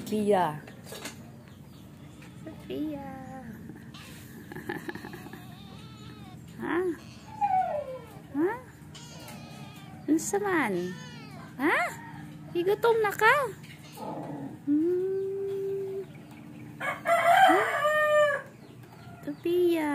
Sophia. Sophia. ha? Ha? Ano man? Ha? Igutom na ka? Hmm. Ha? Sophia.